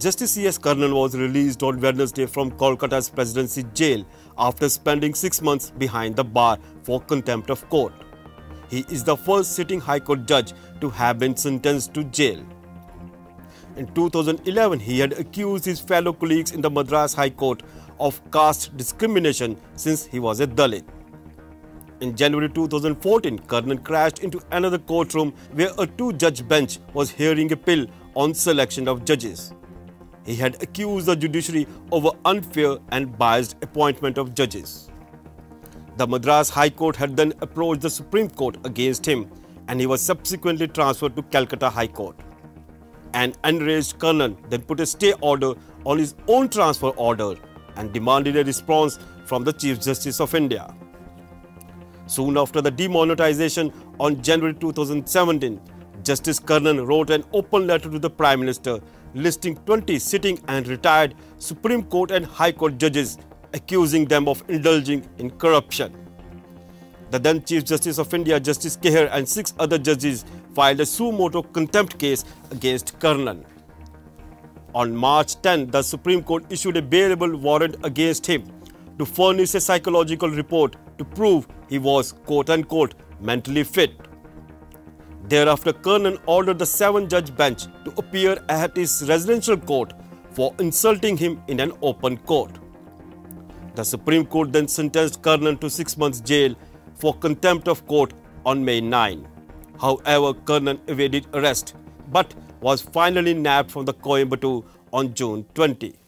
Justice C.S. Karnan was released on Wednesday from Kolkata's presidency jail after spending six months behind the bar for contempt of court. He is the first sitting High Court judge to have been sentenced to jail. In 2011, he had accused his fellow colleagues in the Madras High Court of caste discrimination since he was a Dalit. In January 2014, Karnan crashed into another courtroom where a two-judge bench was hearing a appeal on selection of judges. He had accused the judiciary over unfair and biased appointment of judges. The Madras High Court had then approached the Supreme Court against him and he was subsequently transferred to Calcutta High Court. An enraged Karnan then put a stay order on his own transfer order and demanded a response from the Chief Justice of India. Soon after the demonetization on January 2017, Justice Karnan wrote an open letter to the Prime Minister listing 20 sitting and retired Supreme Court and High Court judges, accusing them of indulging in corruption. The then Chief Justice of India, Justice Khehar, and six other judges filed a suo motu contempt case against Karnan. On March 10, the Supreme Court issued a bailable warrant against him to furnish a psychological report to prove he was quote-unquote mentally fit. Thereafter, Karnan ordered the seven-judge bench to appear at his residential court for insulting him in an open court. The Supreme Court then sentenced Karnan to six months jail for contempt of court on May 9. However, Karnan evaded arrest but was finally nabbed from the Coimbatore on June 20.